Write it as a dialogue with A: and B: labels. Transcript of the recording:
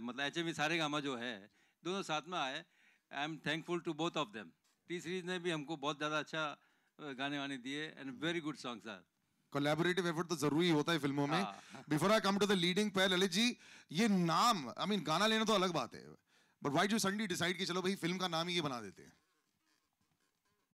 A: मतलब H M सारे gamma जो है दोनों साथ में आए। I am thankful to both of them T series ने भी हमको बहुत ज़्यादा अच्छा गाने वाने दिए and very good songs are
B: collaborative effort तो ज़रूरी होता है फ़िल्मों में। Before I come to the leading pair Lalit ji ये नाम आई I मीन mean, गाना लेना तो अलग बात है। But why you suddenly decide कि चलो भाई फ़िल्म का नाम ही ये बना देते हैं?